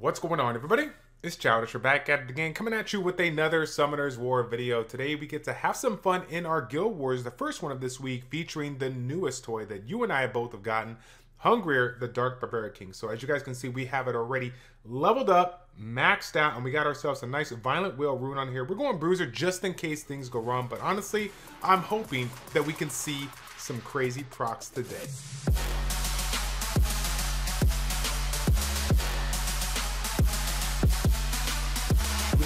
What's going on, everybody? It's Childish. We're back at it again, coming at you with another Summoner's War video. Today, we get to have some fun in our Guild Wars, the first one of this week, featuring the newest toy that you and I both have gotten, Hrungnir, the Dark Barbaric King. So as you guys can see, we have it already leveled up, maxed out, and we got ourselves a nice Violent Will rune on here. We're going Bruiser just in case things go wrong, but honestly, I'm hoping that we can see some crazy procs today.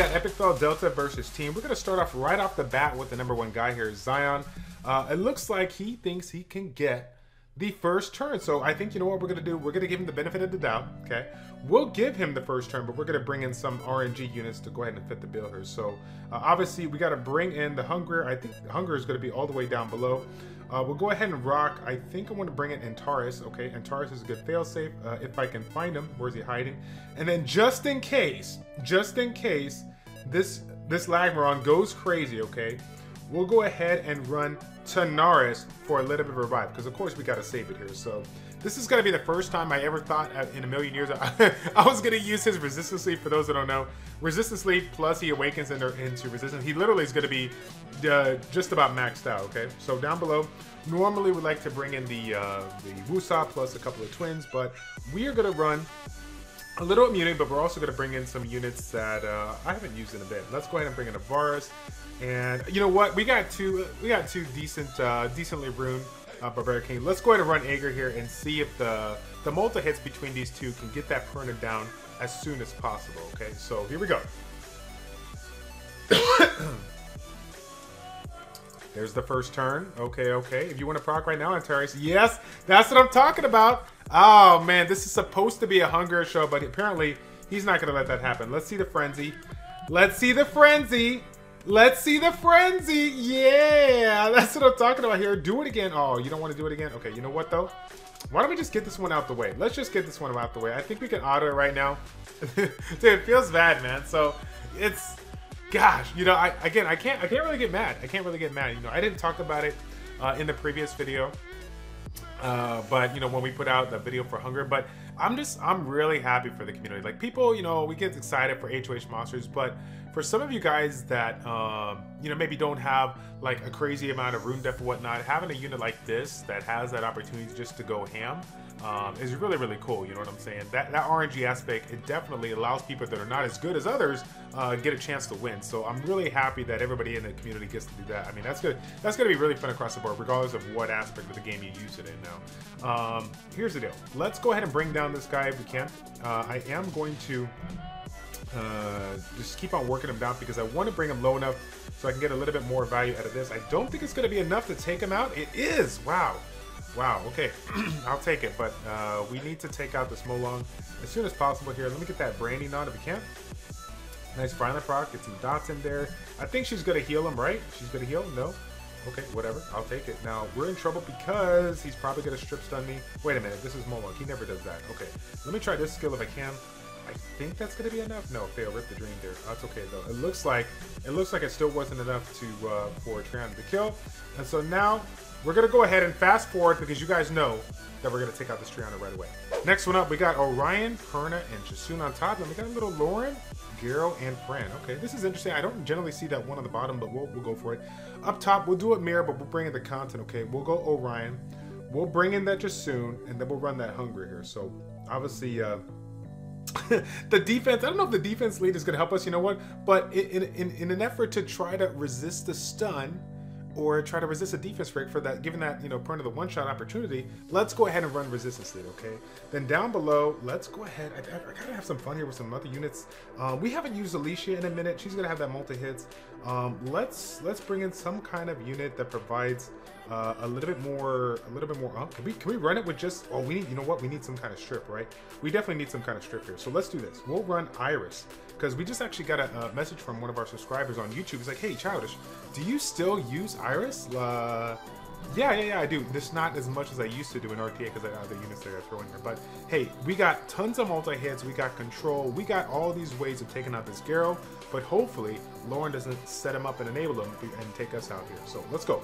Got Epic Delta versus Team. We're going to start off right off the bat with the number one guy here, Zion. Uh, it looks like he thinks he can get the first turn. So I think, you know what we're to do? We're to give him the benefit of the doubt, okay? We'll give him the first turn, but we're to bring in some RNG units to go ahead and fit the bill here. So uh, obviously, we got to bring in the Hunger. I think Hunger is to be all the way down below. Uh, we'll go ahead and rock. I think I want to bring in Antares. Okay, Antares is a good failsafe uh, if I can find him. Where's he hiding? And then just in case, just in case this this Lagmaron goes crazy, okay, we'll go ahead and run Tanaris for a little bit of revive because of course we got to save it here. So this is going to be the first time I ever thought in a million years I, was going to use his resistance lead. For those that don't know, resistance lead plus he awakens into, into resistance. He literally is going to be uh, just about maxed out. Okay, so down below, normally we like to bring in the uh, the Woosa plus a couple of twins, but we are going to run a little immunity, but we're also going to bring in some units that uh, I haven't used in a bit. Let's go ahead and bring in a Varus. And you know what? We got two. We got two decent, uh, decently runed uh, Barbaric King. Let's go ahead and run Aegir here and see if the the multi hits between these two can get that Perna down as soon as possible. Okay, so here we go. There's the first turn. Okay, okay. If you want to proc right now, Antares, yes, that's what I'm talking about. Oh man, this is supposed to be a hunger show, but apparently he's not gonna let that happen. Let's see the frenzy. Let's see the frenzy. Let's see the frenzy. Yeah, that's what I'm talking about here. Do it again. Oh, you don't want to do it again? Okay, you know what though? Why don't we just get this one out the way? Let's just get this one out the way. I think we can auto it right now. Dude, it feels bad, man. So it's gosh, you know, I again I can't I can't really get mad. I can't really get mad. You know, I didn't talk about it uh, in the previous video. Uh, but you know when we put out the video for hunger but i'm just i'm really happy for the community like people you know we get excited for hoh monsters but for some of you guys that um, you know maybe don't have like a crazy amount of rune depth or whatnot having a unit like this that has that opportunity just to go ham um, is really really cool you know what i'm saying? That that rng aspect it definitely allows people that are not as good as others uh, get a chance to win. So i'm really happy that everybody in the community gets to do that. I mean that's good that's going to be really fun across the board regardless of what aspect of the game you use it in now um, here's the deal. Let's go ahead and bring down this guy if we can. Uh, i am going to uh, just keep on working him down because I want to bring him low enough so I can get a little bit more value out of this. I don't think it's going to be enough to take him out. It is! Wow. Wow, okay. I'll take it, but uh, we need to take out this Molong as soon as possible here. Let me get that Branding on if we can. Nice Violent Proc, get some dots in there. I think she's going to heal him, right? She's going to heal? No? Okay, whatever. I'll take it. Now, we're in trouble because he's probably going to strip stun me. Wait a minute, this is Molong. He never does that. Okay, let me try this skill if I can. I think that's gonna be enough. No, fail. Rip the dream there. That's okay though. It looks like it looks like it still wasn't enough to uh, for Triana to kill. And so now we're gonna go ahead and fast forward because you guys know that we're gonna take out this Triana right away. Next one up, we got Orion, Perna, and Jasun on top. Then we got a little Lauren, Garo, and Fran. Okay, this is interesting. I don't generally see that one on the bottom, but we'll, we'll go for it. Up top, we'll do it mirror, but we'll bring in the content. Okay, we'll go Orion. We'll bring in that Jasun, and then we'll run that Hungry here. So obviously. Uh, the defense, I don't know if the defense lead is going to help us, you know what? But in, in, in an effort to try to resist the stun, or try to resist a defense break for that, given that, you know, point of the one-shot opportunity, let's go ahead and run resistance lead, okay? Then down below, let's go ahead. I, I, I gotta have some fun here with some other units. Um, we haven't used Alicia in a minute. She's gonna have that multi-hits. Um, let's let's bring in some kind of unit that provides uh, a little bit more, a little bit more. Um, can we can we run it with just? Oh, we need. You know what? We need some kind of strip, right? We definitely need some kind of strip here. So let's do this. We'll run Iris because we just actually got a, a, message from one of our subscribers on YouTube. He's like, "Hey, Childish, do you still use Iris?" Uh, yeah, yeah, yeah, I do. Just not as much as I used to do in RTA because I have the units that I throw in here. But hey, we got tons of multi-hits, we got control, we got all these ways of taking out this Garo, but hopefully Lauren doesn't set him up and enable him and take us out here. So let's go.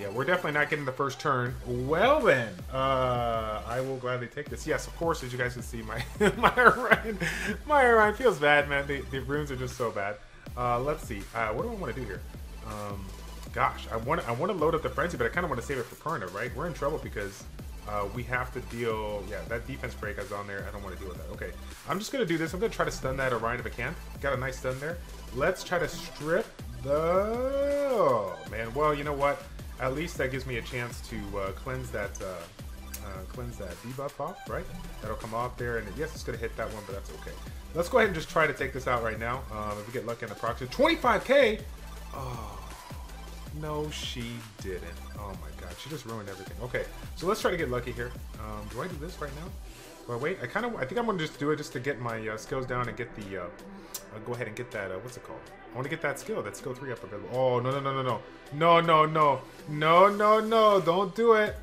Yeah, we're definitely not getting the first turn. Well then, uh, I will gladly take this. Yes, of course, as you guys can see, my my Orion, my feels bad, man. The, the runes are just so bad. Uh, let's see. Uh, what do I want to do here? Um, gosh, I want I want to load up the frenzy, but I kind of want to save it for Perna, right? We're in trouble because uh, we have to deal. Yeah, that defense break is on there. I don't want to deal with that. Okay, I'm just gonna do this. I'm gonna try to stun that Orion if I can. Got a nice stun there. Let's try to strip the. Oh, man, well, you know what? At least that gives me a chance to uh, cleanse that. Uh, uh, cleanse that debuff off, right? That'll come off there, and yes, it's gonna hit that one, but that's okay. Let's go ahead and just try to take this out right now. Um, if we get lucky on the proxy, 25k. Oh, no, she didn't. Oh my god, she just ruined everything. Okay, so let's try to get lucky here. Um, do I do this right now? Do wait? I kind of, I think I'm gonna just do it just to get my uh, skills down and get the, uh, I'll go ahead and get that, uh, what's it called? I want to get that skill, that skill 3 up available. Oh, no, no, no, no, no. No, no, no. No, no, no, don't do it.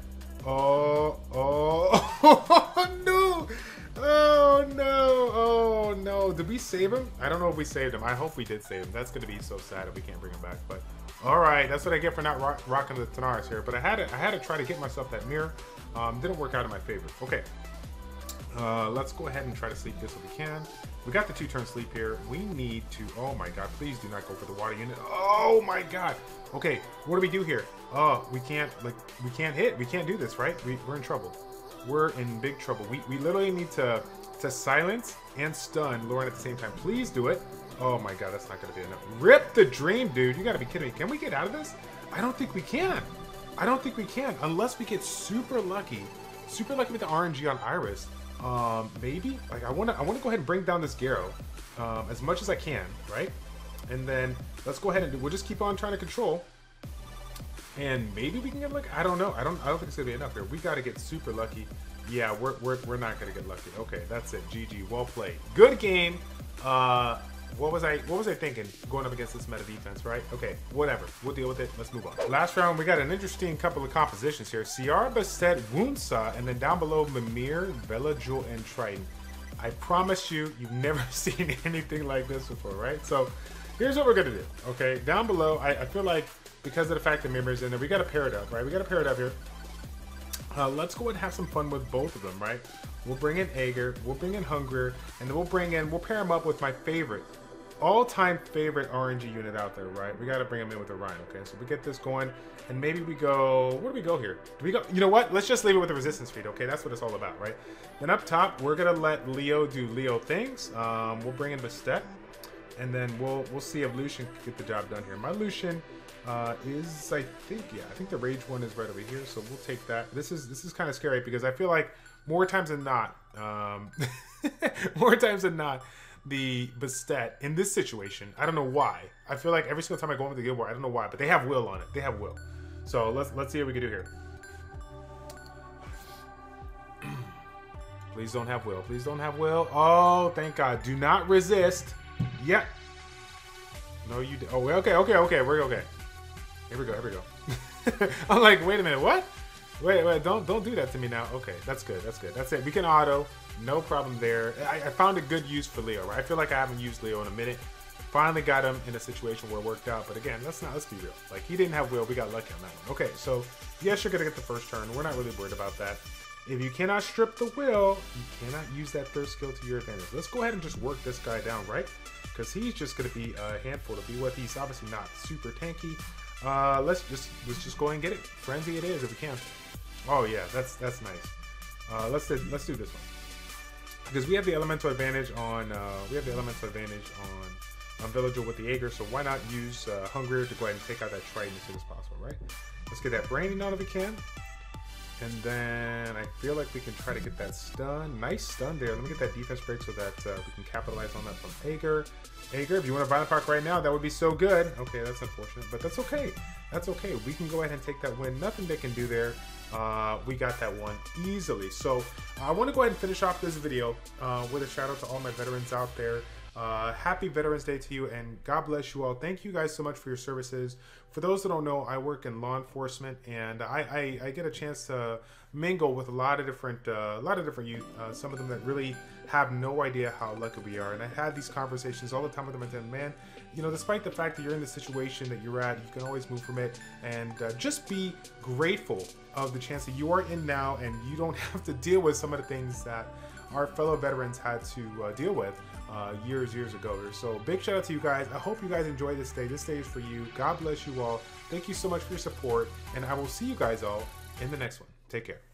Oh, oh, no. Oh, no. Oh, no. Did we save him? I don't know if we saved him. I hope we did save him. That's going to be so sad if we can't bring him back, but... All right, that's what I get for not rock, rocking the Tanaris here. But I had to, I had to try to get myself that mirror. Um, didn't work out in my favor. Okay, uh, let's go ahead and try to sleep this if we can. We got the two turn sleep here. We need to, oh my god, please do not go for the water unit. Oh my god. Okay, what do we do here? Oh, we can't, like, we can't hit. We can't do this, right? We, we're in trouble. We're in big trouble. We, we literally need to, to silence and stun Lauren at the same time. Please do it. Oh my god, that's not gonna be enough. Rip the dream, dude. You gotta be kidding me. Can we get out of this? I don't think we can. I don't think we can. Unless we get super lucky. Super lucky with the RNG on Iris. Um, maybe? Like, I wanna, I wanna go ahead and bring down this Garo. Um, as much as I can, right? And then, let's go ahead and do, we'll just keep on trying to control. And maybe we can get lucky. I don't know. I don't, I don't think it's gonna be enough here. We gotta get super lucky. Yeah, we're, we're, we're not gonna get lucky. Okay, that's it. GG. Well played. Good game. Uh, what was I what was I thinking going up against this meta defense, right? Okay, whatever. We'll deal with it. Let's move on. Last round, we got an interesting couple of compositions here. Ciara Bastet Woonsa, and then down below Mimir, Bella Jewel, and Triton. I promise you, you've never seen anything like this before, right? So here's what we're gonna do. Okay, down below, I, I feel like because of the fact that Mimir's in there, we gotta pair it up, right? We gotta pair it up here. Uh, let's go and have some fun with both of them, right? We'll bring in Aegir, we'll bring in Hrungnir, and then we'll bring in, we'll pair him up with my favorite, all-time favorite RNG unit out there, right? We got to bring him in with Orion, okay? So we get this going, and maybe we go, where do we go here? Do we go, you know what? Let's just leave it with the resistance feed, okay? That's what it's all about, right? Then up top, we're to let Leo do Leo things. Um, we'll bring in Bastet, and then we'll we'll see if Lucian can get the job done here. My Lucian uh, is, I think, yeah, I think the Rage one is right over here, so we'll take that. This is this is kind of scary because I feel like more times than not, um, more times than not, the Bastet in this situation. I don't know why. I feel like every single time I go into the Guild War, I don't know why, but they have will on it. They have will. So let's let's see what we can do here. Please don't have will. Please don't have will. Oh, thank God. Do not resist. Yep. No, you. Oh, okay, okay, okay. We're okay. Here we go. Here we go. I'm like, wait a minute. What? Wait, wait. Don't don't do that to me now. Okay, that's good. That's good. That's it. We can auto. No problem there. I, I found a good use for Leo, right? I feel like I haven't used Leo in a minute. Finally got him in a situation where it worked out. But again, let's not let's be real. Like he didn't have will, we got lucky on that one. Okay, so yes, you're gonna get the first turn. We're not really worried about that. If you cannot strip the will, you cannot use that third skill to your advantage. Let's go ahead and just work this guy down, right? Because he's just gonna be a handful to be with. He's obviously not super tanky. Uh, let's just let's just go and get it. Frenzy it is if we can. Oh yeah, that's that's nice. Uh, let's let's do this one because we have the elemental advantage on uh, we have the elemental advantage on on villager with the Aegir, so why not use uh, Hunger to go ahead and take out that Triton as soon as possible, right? Let's get that Branding out if we can. And then I feel like we can try to get that stun. Nice stun there. Let me get that defense break so that uh, we can capitalize on that from Aegir. Aegir, if you want to Violent Proc right now, that would be so good. Okay, that's unfortunate, but that's okay. That's okay. We can go ahead and take that win. Nothing they can do there. Uh, we got that one easily. So I want to go ahead and finish off this video uh, with a shout out to all my veterans out there. Uh, happy Veterans Day to you, and God bless you all. Thank you guys so much for your services. For those that don't know, I work in law enforcement, and I, I, I get a chance to mingle with a lot of different uh, a lot of different youth. Uh, some of them that really have no idea how lucky we are, and I had these conversations all the time with them. And man, you know, despite the fact that you're in the situation that you're at, you can always move from it, and uh, just be grateful of the chance that you are in now, and you don't have to deal with some of the things that our fellow veterans had to uh, deal with uh, years, years ago. So big shout out to you guys. I hope you guys enjoy this day. This day is for you. God bless you all. Thank you so much for your support, and I will see you guys all in the next one. Take care.